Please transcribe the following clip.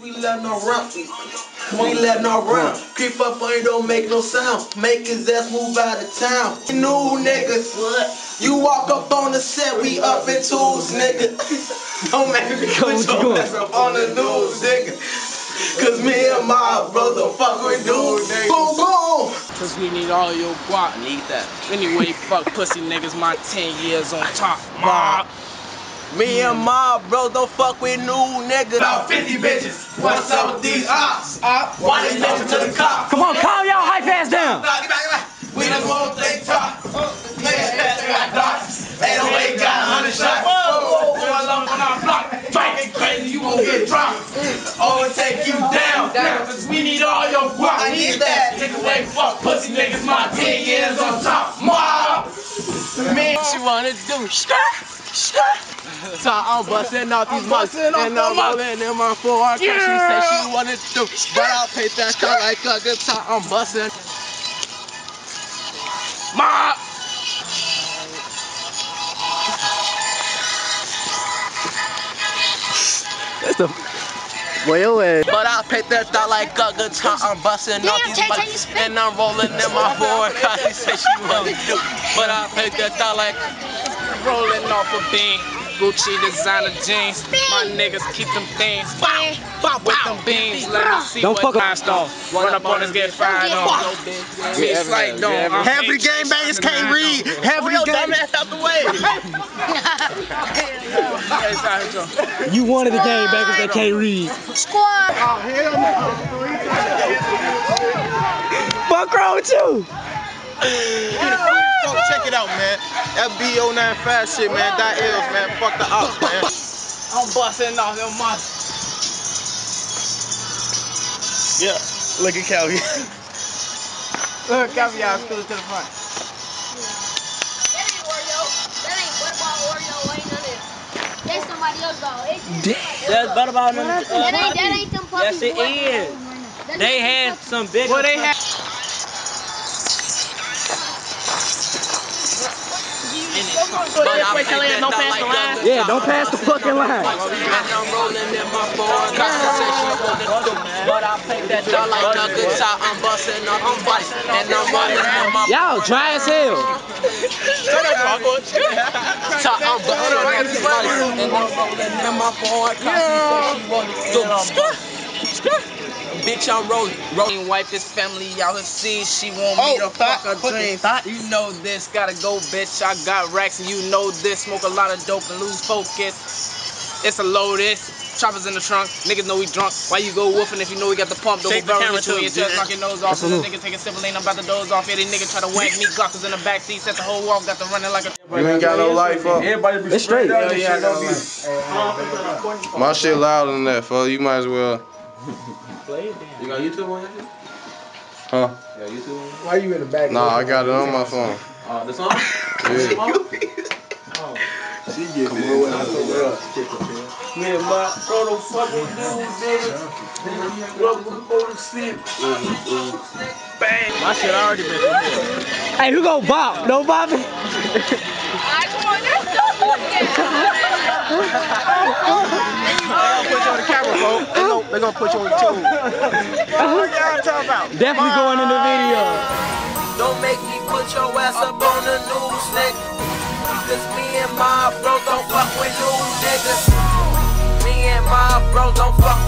We letting her run. We letting her run. Creep up on you, don't make no sound. Make his ass move out of town. New niggas. What? You walk up on the set, we up in tools, nigga. Don't make me put your ass up on the news, nigga. Cause me and my brother fuck with dudes. Boom, boom. Cause we need all your guap. Need that. Anyway, fuck pussy niggas, my 10 years on top. Mob. Me and my bro don't fuck with new niggas. About 50 bitches. What's up with these ops? Why they talking to the cops? Come on, calm y'all hype ass down. Nah, get back, get back. We just want they talk. Niggas that got dots. They don't ain't got a hundred shots. Whoa, whoa, along on our block. Talking crazy, you gon' get dropped. And take you down. Cause we need all your guap. I need that. Take away fuck pussy niggas. My 10 years on top. Mob. Man, She wanna do skirt, skirt. So I'm busting out these mugs and I'm rolling in my four cause she said she wanna But I'll pay that shit like a guitar, I'm busting. Mob! That's the. Boy, your ass. But I pick that thought like a guitar, I'm busting off these buttons and I'm rolling in my four cause she said she wanna But I pick that thought like rolling off a beam Gucci designer jeans, my niggas keep them things Bow, bow, with them beans, let me see Don't what fuck up. last on. Run up on us, get fired on. Me like don't. I'm game bangers can't read. Every Yo, game. dumbass out the way. Hey, sorry, Joe. You one of the game backers that can't read. Squad. Oh, fuck wrong with you? Man. That B095 shit, man. That is, man. Fuck the ops, man. I'm busting off them monsters. Yeah. Look at Calvin. Look, caviar, scoot to the front. That ain't Oreo. That ain't what about Oreo? Ain't none of it. That's somebody else dog. It's just somebody else That's dog. better about them. That ain't uh, that ain't them puppies. Yes, it boy. is. That's They had some bigger. Well, they had. But I Wait, tell her no pass the line. Yeah, don't pass the fucking line. I'm rolling in my foreign car. She said she but I pay that dollar like a guitar. I'm busting up on bikes, and I'm running in my Y'all dry as hell. So I'm busting up these bikes, and I'm rolling in my foreign car. She said she Bitch, I'm rolling. Rolling, wipe this family out her see she want me Oh, to fuck thought- her dreams. You know this, gotta go, bitch. I got racks, and you know this. Smoke a lot of dope and lose focus. It's a load, this. Choppers in the trunk, niggas know we drunk. Why you go woofing if you know we got the pump? Double Shake the barrel camera between too, your chest, yeah. knock your nose off. That's a And the nigga take a sip of lean, I'm about to doze off. Yeah, these niggas try to wank me. Glockers in the back seat, set the whole walk, got to running like a. You ain't got no life up. It's straight. Yeah, yeah, I got a My shit louder than that, fella. You might as well. You got YouTube on your shit? Huh? Yeah, YouTube on Why you in the back? Nah, I got it on my phone. Uh, the song? Yeah. She get me. Man, my bro don't fuck with dudes, nigga. Welcome to sleep. My shit already been fulfilled. Hey, who go bop? No bopping? They gonna put you on the camera, bro. They gonna, gonna put you on the tube. What y'all talking about? Definitely going in the video. Don't make me put your ass up on the news, nigga. Cause me and my bro don't fuck with new niggas. Me and my bro don't fuck